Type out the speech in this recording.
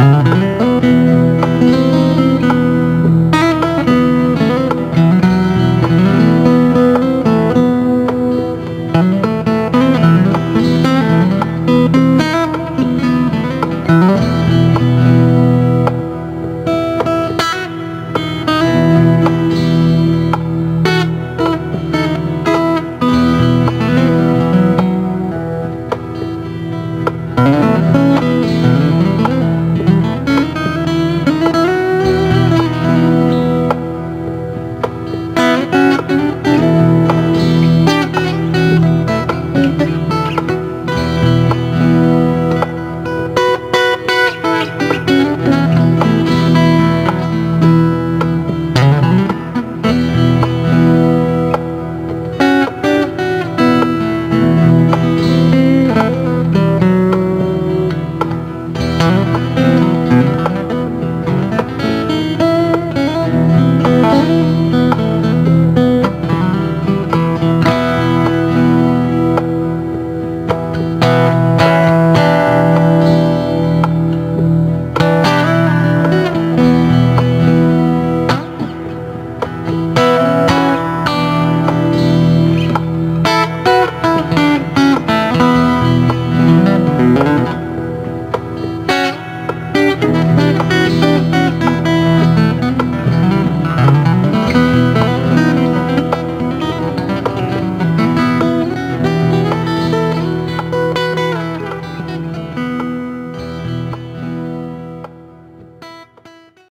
Mm-hmm. Bye.